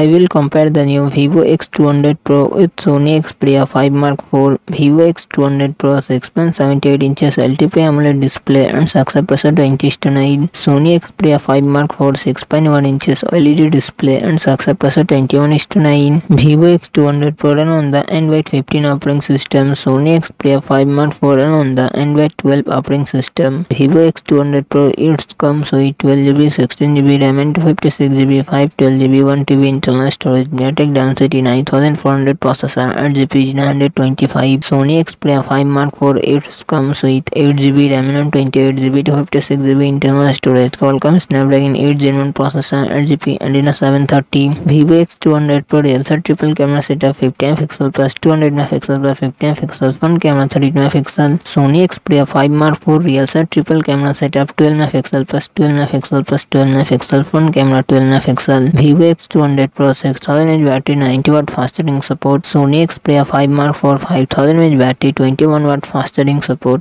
I will compare the new Vivo X200 Pro with Sony Xperia 5 Mark IV. Vivo X200 Pro 6.78 inches LTP AMOLED display and success pressure 20 to 9. Sony Xperia 5 Mark IV 6.1 inches OLED display and success pressure 21 to 9. Vivo X200 Pro run on the Android 15 operating system. Sony Xperia 5 Mark IV run on the Android 12 operating system. Vivo X200 Pro it comes with 12GB, 16GB RAM and 256GB, 512GB, 1TB internal storage. Mediatek Dimensity 9400 processor, 8GB, 925. Sony Xperia 5 Mark IV it comes with 8GB RAM and 28GB, 256GB internal storage. Qualcomm Snapdragon 8 Gen 1 processor, 8GB Adreno 730. Vivo X200 Pro set triple camera setup 50 MP plus 200 MP plus 50 MP front camera 32 MP. Sony Xperia 5 Mark IV set triple camera setup 12 MP plus 12 MP plus 12 MP front camera 12 MP. Vivo X200 Pro 6000 mAh battery 90 watt fast charging support. Sony Xperia 5 Mark IV 5000 mAh battery 21 watt fast charging support.